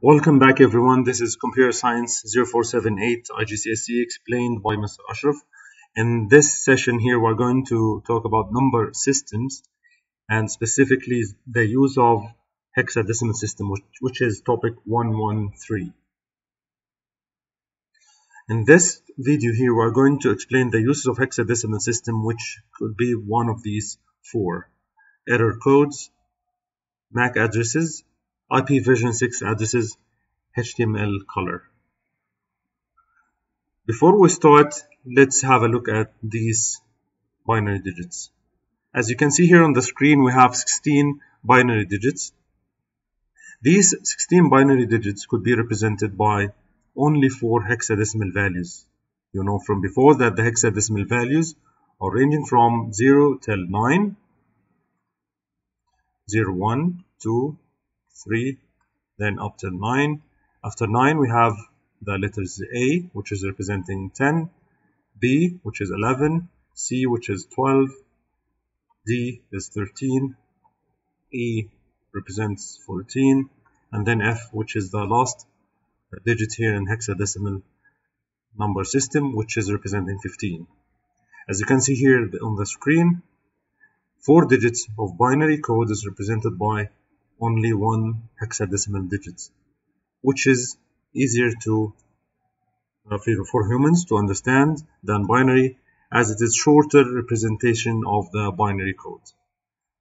Welcome back everyone. This is Computer Science 0478 IGCSE explained by Mr. Ashraf. In this session here we're going to talk about number systems and specifically the use of hexadecimal system which, which is topic 113. In this video here we're going to explain the uses of hexadecimal system which could be one of these four. Error codes, MAC addresses, IP version 6 uh, addresses HTML color. Before we start, let's have a look at these binary digits. As you can see here on the screen, we have 16 binary digits. These 16 binary digits could be represented by only four hexadecimal values. You know from before that the hexadecimal values are ranging from 0 till 9, 0, 1, 2, 3, then up to 9. After 9 we have the letters A which is representing 10, B which is 11, C which is 12, D is 13, E represents 14, and then F which is the last digit here in hexadecimal number system which is representing 15. As you can see here on the screen, four digits of binary code is represented by only one hexadecimal digit, which is easier to uh, for humans to understand than binary as it is shorter representation of the binary code.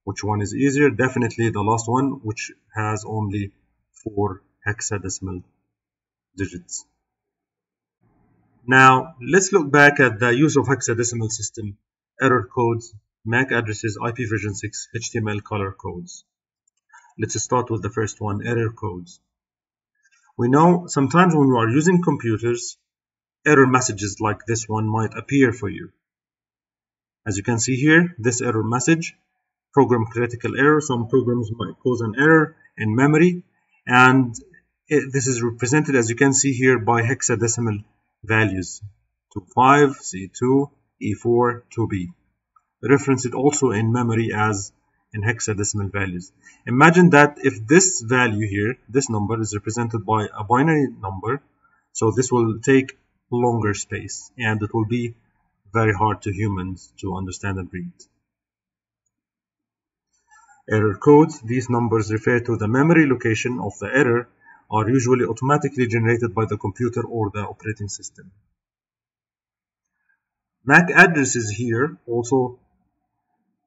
Which one is easier? Definitely the last one, which has only four hexadecimal digits. Now, let's look back at the use of hexadecimal system, error codes, MAC addresses, IP version 6, HTML color codes. Let's start with the first one, error codes. We know sometimes when you are using computers, error messages like this one might appear for you. As you can see here, this error message, program critical error, some programs might cause an error in memory, and it, this is represented as you can see here by hexadecimal values 25, C2, E4, 2B. Reference it also in memory as in hexadecimal values. Imagine that if this value here, this number is represented by a binary number, so this will take longer space and it will be very hard to humans to understand and read. Error codes, these numbers refer to the memory location of the error are usually automatically generated by the computer or the operating system. MAC addresses here also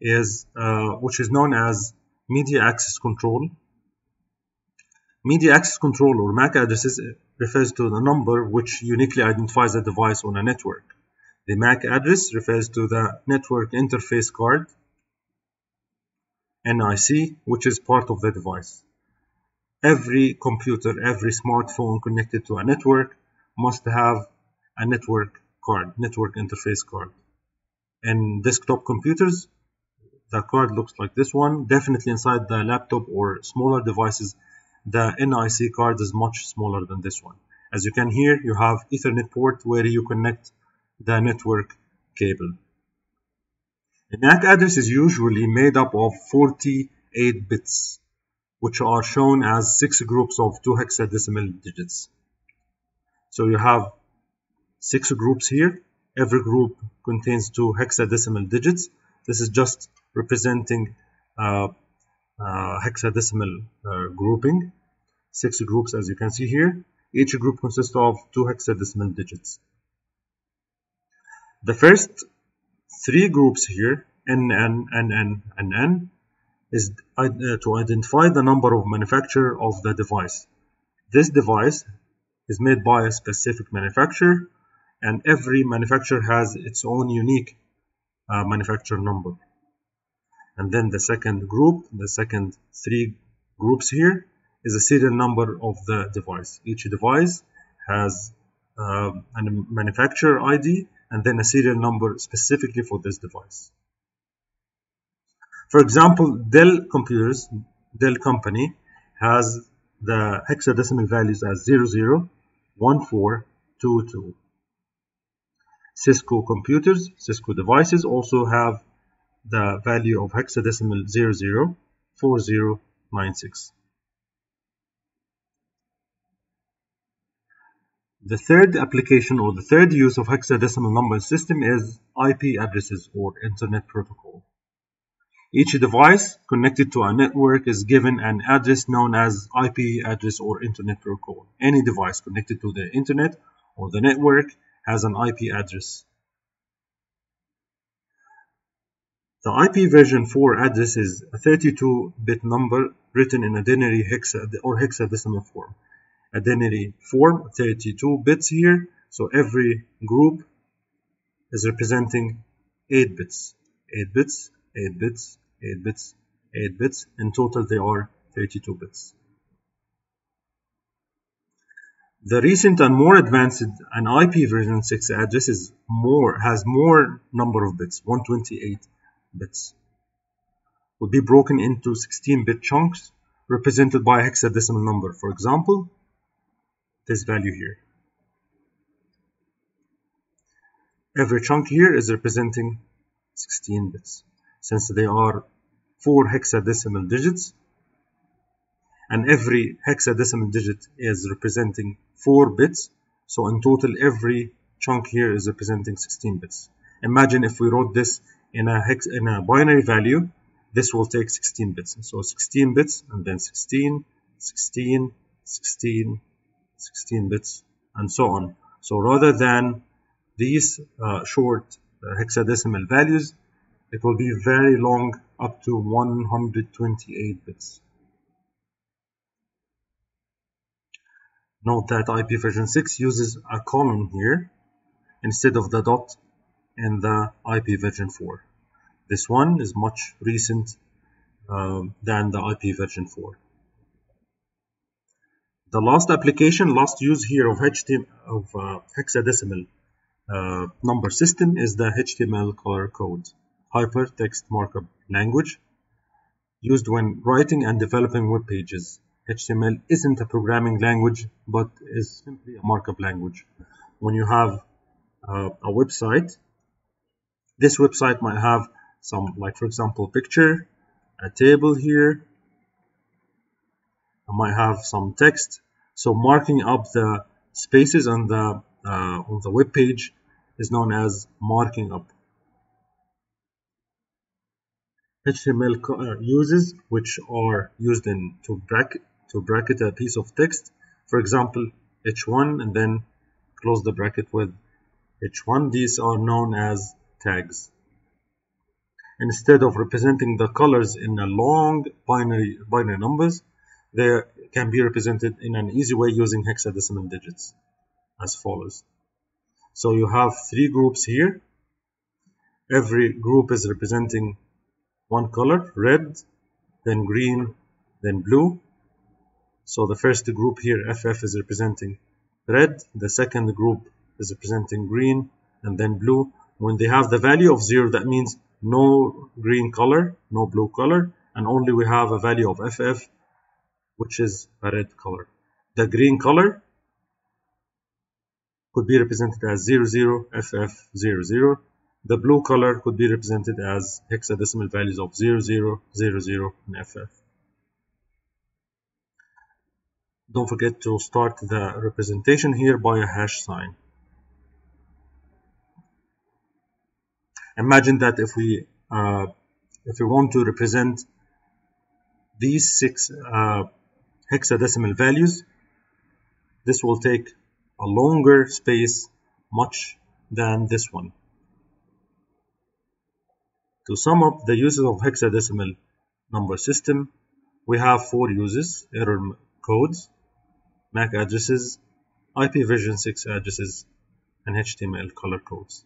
is uh, which is known as media access control. Media access control or MAC addresses refers to the number which uniquely identifies a device on a network. The MAC address refers to the network interface card NIC which is part of the device. Every computer, every smartphone connected to a network must have a network card, network interface card. And desktop computers, the card looks like this one. Definitely inside the laptop or smaller devices, the NIC card is much smaller than this one. As you can hear, you have Ethernet port where you connect the network cable. The MAC address is usually made up of 48 bits, which are shown as six groups of two hexadecimal digits. So you have six groups here. Every group contains two hexadecimal digits. This is just representing uh, uh, hexadecimal uh, grouping. Six groups as you can see here. Each group consists of two hexadecimal digits. The first three groups here, N, N, N, N, and N, is to identify the number of manufacturer of the device. This device is made by a specific manufacturer and every manufacturer has its own unique uh, manufacturer number and then the second group the second three groups here is a serial number of the device. Each device has uh, a manufacturer ID and then a serial number specifically for this device. For example Dell computers Dell company has the hexadecimal values as 001422 Cisco computers Cisco devices also have the value of hexadecimal 004096. The third application or the third use of hexadecimal number system is IP addresses or Internet Protocol. Each device connected to a network is given an address known as IP address or Internet Protocol. Any device connected to the Internet or the network has an IP address. The IP version 4 address is a 32-bit number written in a denary hexa or hexadecimal form. A denary form, 32 bits here, so every group is representing 8 bits. 8 bits, 8 bits, 8 bits, 8 bits. In total, they are 32 bits. The recent and more advanced an IP version 6 address is more has more number of bits, 128 bits will be broken into 16-bit chunks represented by a hexadecimal number. For example, this value here. Every chunk here is representing 16 bits. Since they are 4 hexadecimal digits, and every hexadecimal digit is representing 4 bits, so in total every chunk here is representing 16 bits. Imagine if we wrote this in a hex in a binary value this will take 16 bits. So 16 bits and then 16 16 16 16 bits and so on. So rather than these uh, short uh, hexadecimal values it will be very long up to 128 bits. Note that IP version 6 uses a colon here instead of the dot in the IP version 4. This one is much recent uh, than the IP version 4. The last application, last use here of HTML of uh, hexadecimal uh, number system is the HTML color code, hypertext markup language, used when writing and developing web pages. HTML isn't a programming language, but is simply a markup language. When you have uh, a website, this website might have some like for example picture a table here. I might have some text. So marking up the spaces on the uh, on the web page is known as marking up. HTML uh, uses which are used in to bracket to bracket a piece of text. For example h1 and then close the bracket with h1 these are known as tags. Instead of representing the colors in a long binary, binary numbers, they can be represented in an easy way using hexadecimal digits as follows. So you have three groups here. Every group is representing one color, red, then green, then blue. So the first group here, FF, is representing red. The second group is representing green and then blue. When they have the value of 0, that means no green color, no blue color, and only we have a value of FF, which is a red color. The green color could be represented as 00, FF, 00. The blue color could be represented as hexadecimal values of 00, 00, and FF. Don't forget to start the representation here by a hash sign. Imagine that if we uh, if we want to represent these six uh, hexadecimal values this will take a longer space much than this one. To sum up the uses of hexadecimal number system we have four uses error codes MAC addresses IP version 6 addresses and HTML color codes